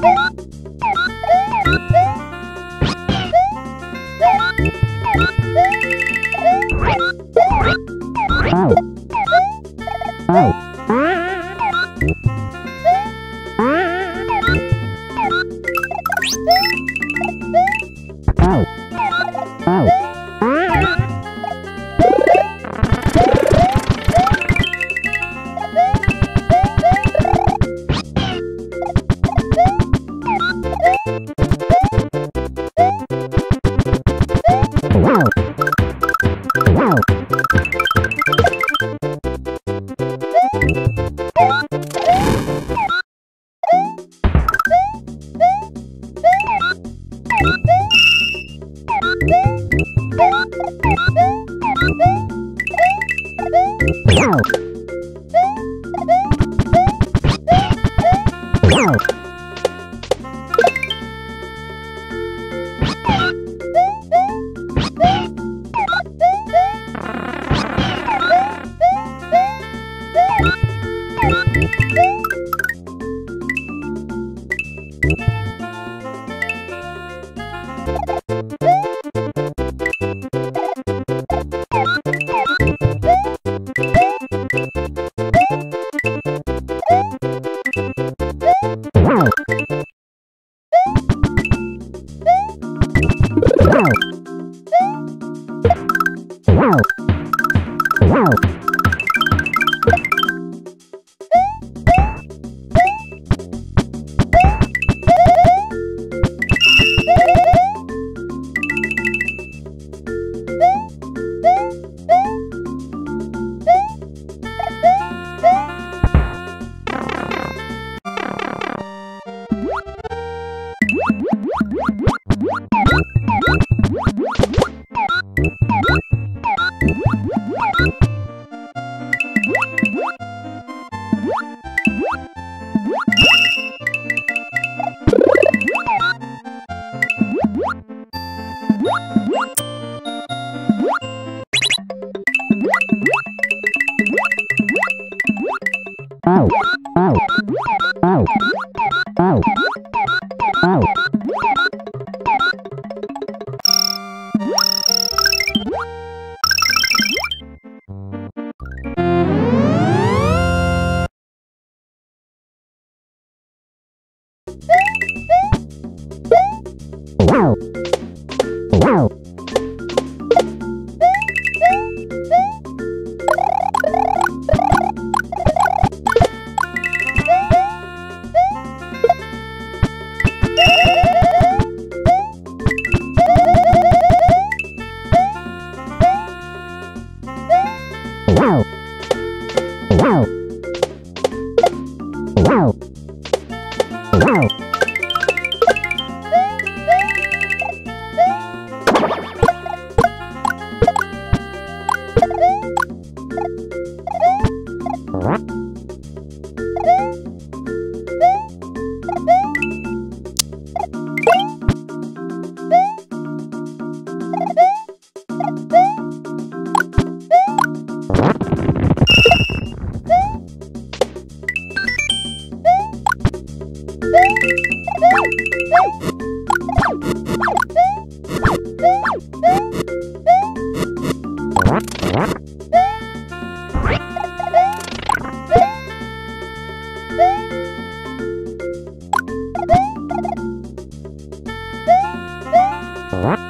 Bye. Wow. Wow. Yeah. What?